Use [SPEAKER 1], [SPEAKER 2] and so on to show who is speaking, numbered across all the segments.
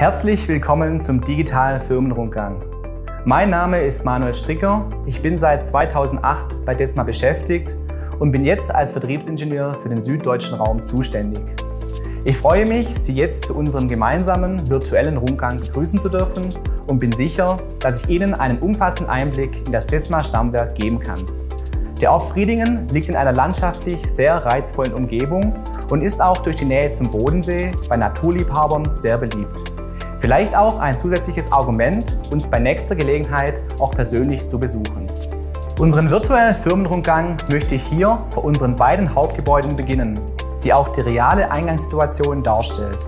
[SPEAKER 1] Herzlich willkommen zum digitalen Firmenrundgang. Mein Name ist Manuel Stricker. Ich bin seit 2008 bei Desma beschäftigt und bin jetzt als Vertriebsingenieur für den süddeutschen Raum zuständig. Ich freue mich, Sie jetzt zu unserem gemeinsamen virtuellen Rundgang begrüßen zu dürfen und bin sicher, dass ich Ihnen einen umfassenden Einblick in das Desma Stammwerk geben kann. Der Ort Friedingen liegt in einer landschaftlich sehr reizvollen Umgebung und ist auch durch die Nähe zum Bodensee bei Naturliebhabern sehr beliebt. Vielleicht auch ein zusätzliches Argument, uns bei nächster Gelegenheit auch persönlich zu besuchen. Unseren virtuellen Firmenrundgang möchte ich hier vor unseren beiden Hauptgebäuden beginnen, die auch die reale Eingangssituation darstellt.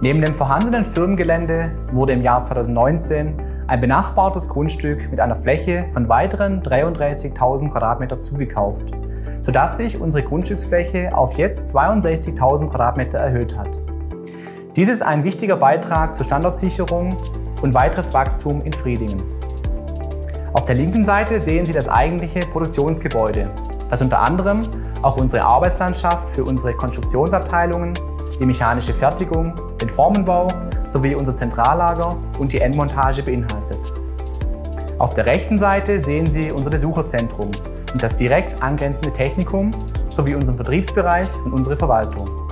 [SPEAKER 1] Neben dem vorhandenen Firmengelände wurde im Jahr 2019 ein benachbartes Grundstück mit einer Fläche von weiteren 33.000 Quadratmeter zugekauft, sodass sich unsere Grundstücksfläche auf jetzt 62.000 Quadratmeter erhöht hat. Dies ist ein wichtiger Beitrag zur Standortsicherung und weiteres Wachstum in Friedingen. Auf der linken Seite sehen Sie das eigentliche Produktionsgebäude, das unter anderem auch unsere Arbeitslandschaft für unsere Konstruktionsabteilungen, die mechanische Fertigung, den Formenbau sowie unser Zentrallager und die Endmontage beinhaltet. Auf der rechten Seite sehen Sie unser Besucherzentrum und das direkt angrenzende Technikum sowie unseren Vertriebsbereich und unsere Verwaltung.